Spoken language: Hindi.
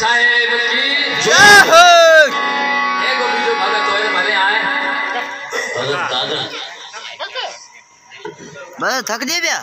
साहेब की जय हो। एगो बीजो भगत होए भले आए। बस थक जे पिया